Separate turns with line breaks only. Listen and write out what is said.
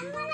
頑張ろ